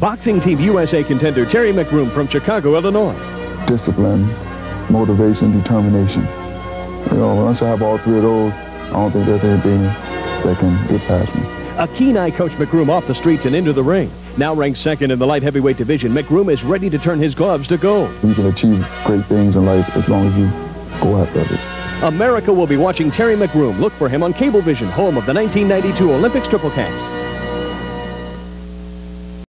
Boxing Team USA contender Terry McGroom from Chicago, Illinois. Discipline, motivation, determination. You know, once I have all three of those, I don't think there's anything that can get past me. A keen-eye Coach McGroom off the streets and into the ring. Now ranked second in the light heavyweight division, McGroom is ready to turn his gloves to gold. You can achieve great things in life as long as you go after it. America will be watching Terry McGroom. Look for him on Cablevision, home of the 1992 Olympics Triplecast.